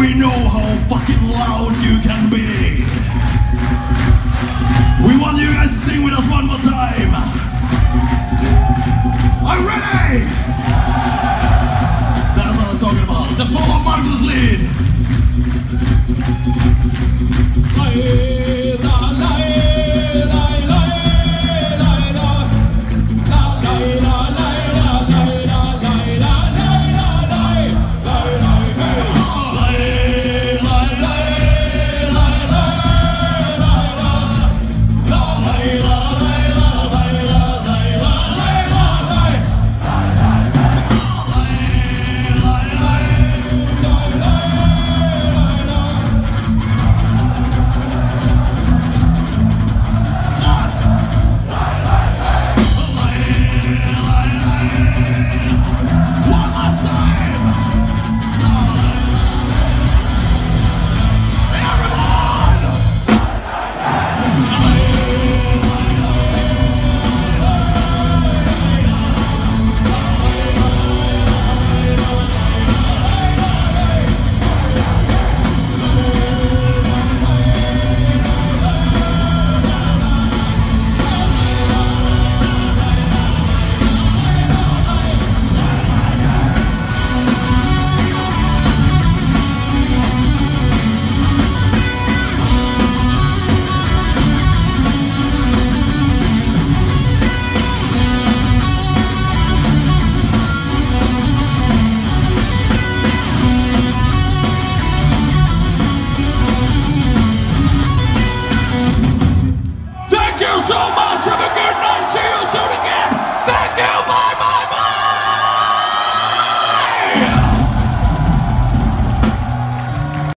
we know how fucking loud you can be! We want you guys to sing with us one more time! Are you ready? That's what I'm talking about. Just follow Markus' lead! Bye.